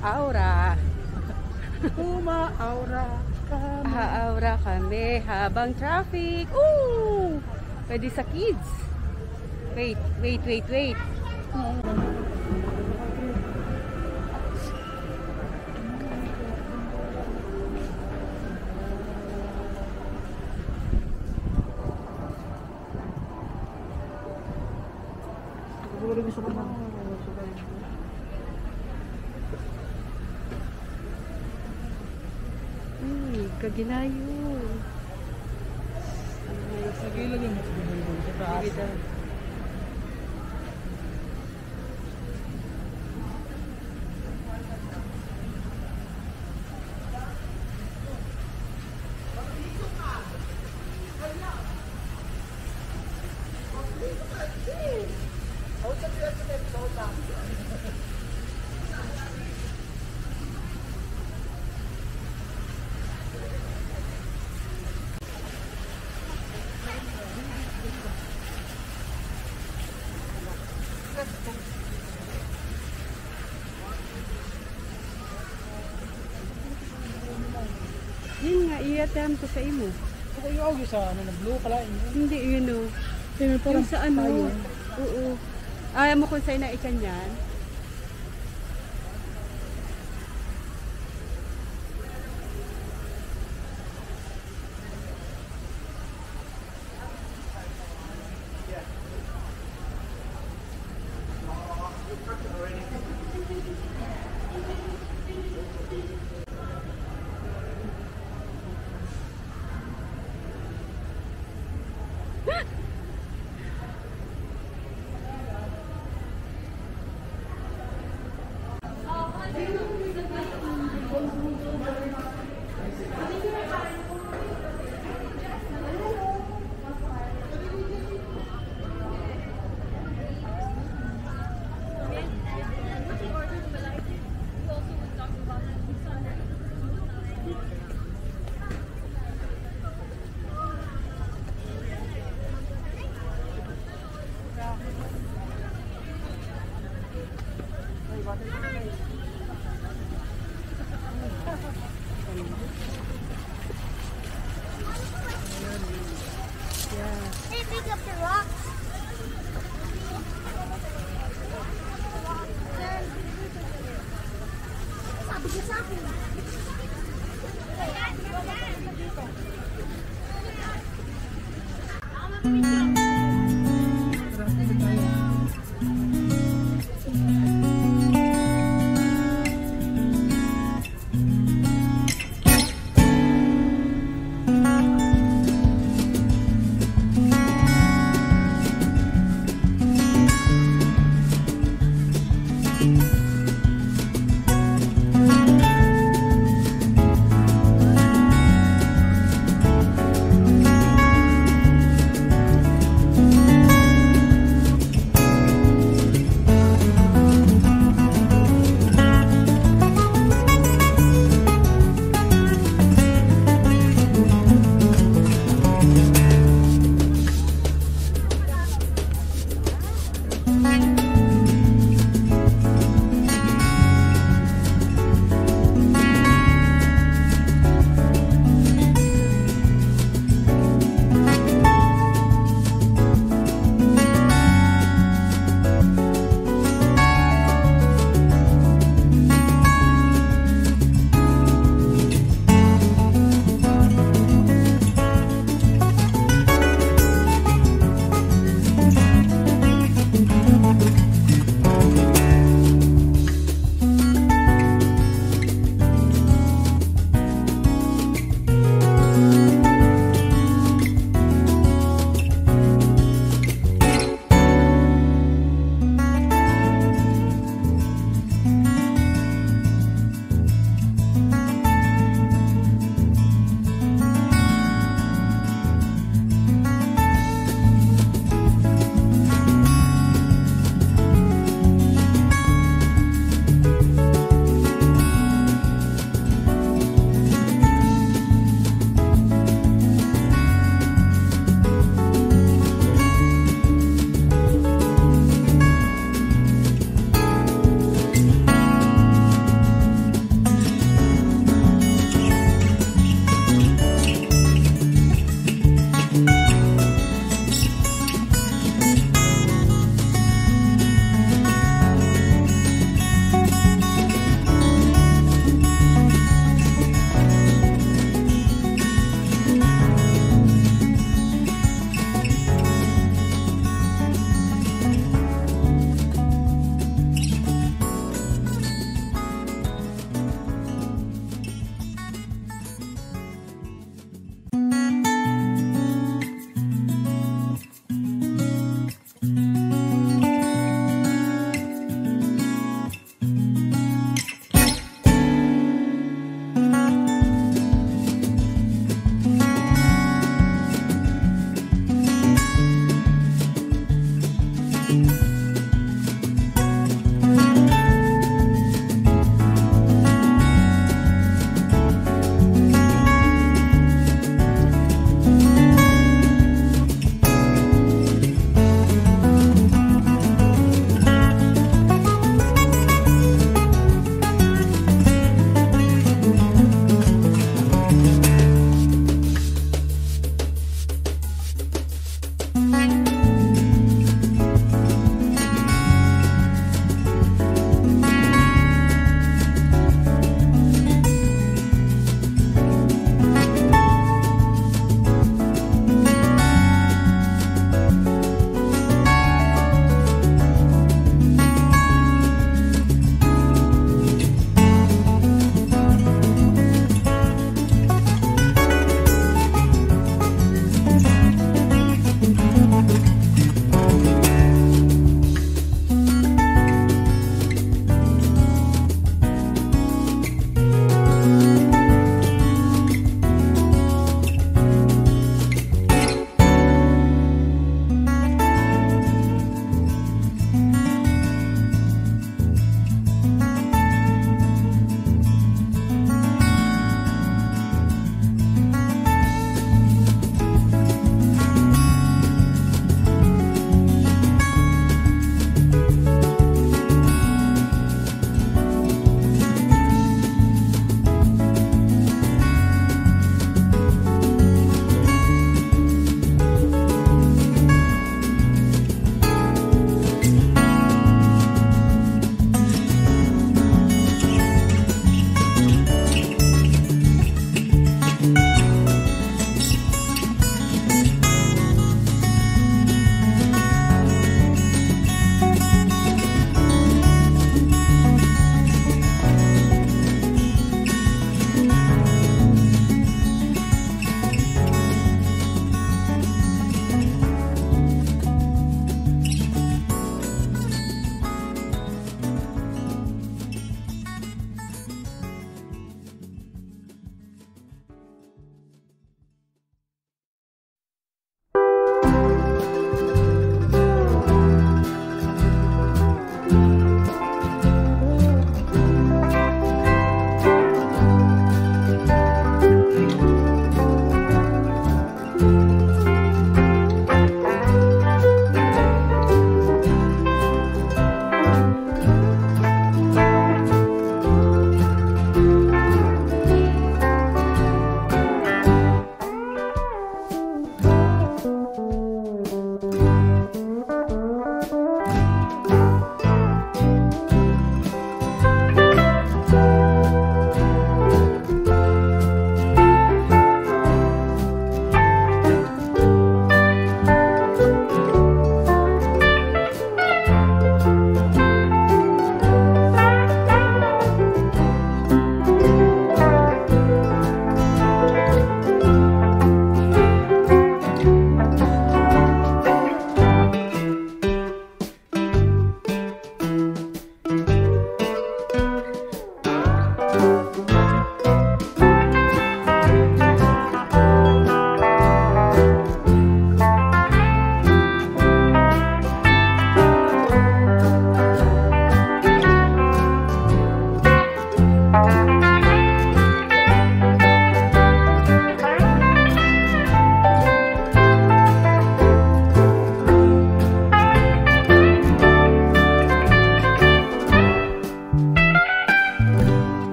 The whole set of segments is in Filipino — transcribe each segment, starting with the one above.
Aura. Uma-aura kami. Aaura kami habang traffic. Ooh! Pwede sa kids. Wait, wait, wait, wait. Siguro gusto ko na. Uy, kaginayo. Sa gilid yung mas bumulong sa taas. Sige daw. Yun i-attempt ko sa imo. Ako yung audio sa ano na blue pala. Hindi, yun o. Pero Yung sa ano. Oo. Ayaw mo kung sa'yo na ikan yan? 不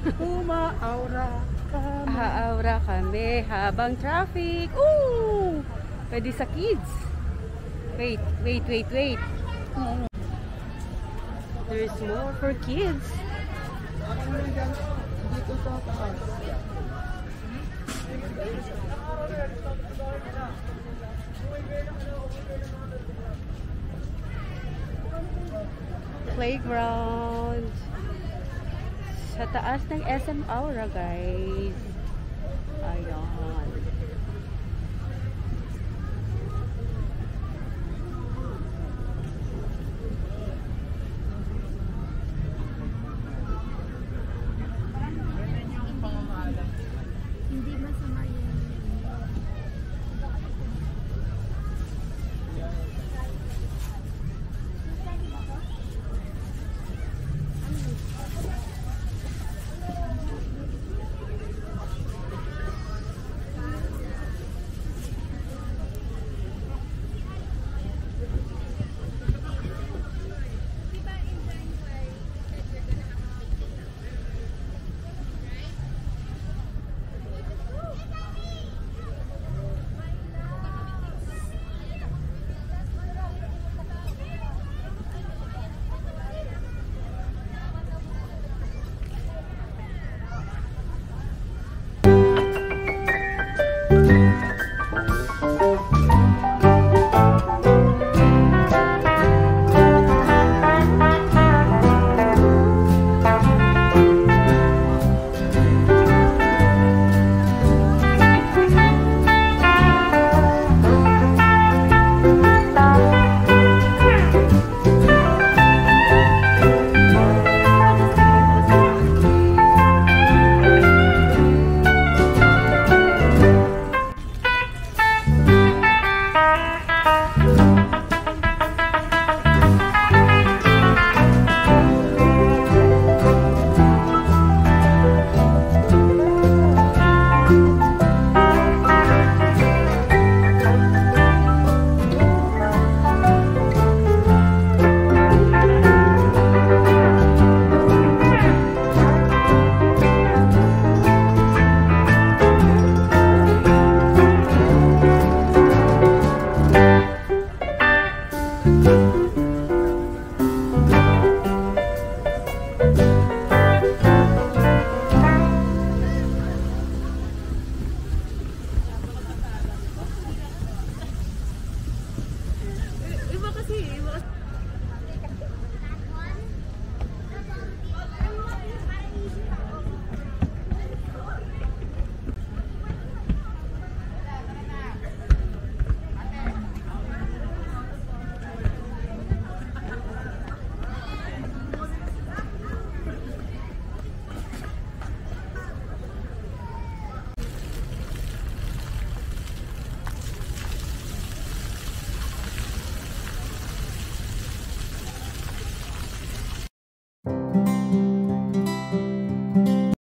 Puma, aura, kama. Aaura kami habang traffic. Ooh! Pwede sa kids. Wait, wait, wait, wait. There's more for kids. Playground. Sa taas ng SM Aura, guys. Ayan.